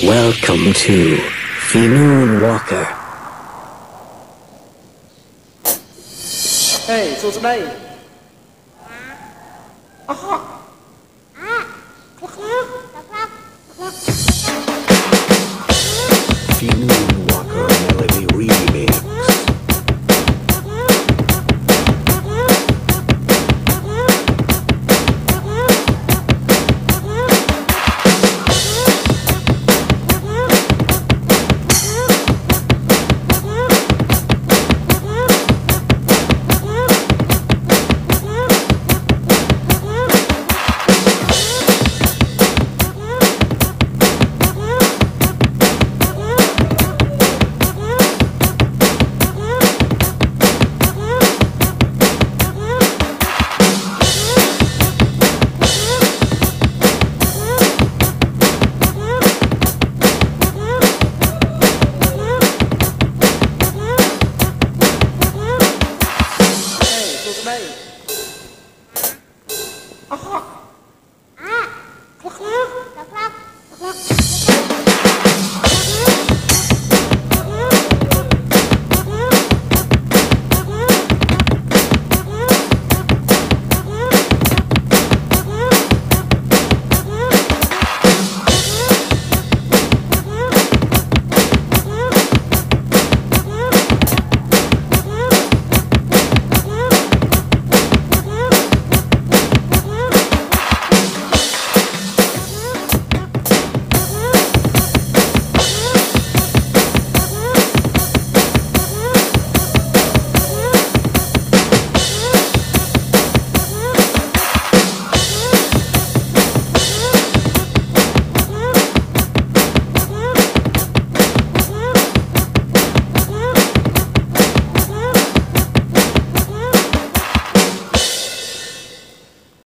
Welcome to Finoon Walker. Hey, 做什么？啊哈！ คล้าย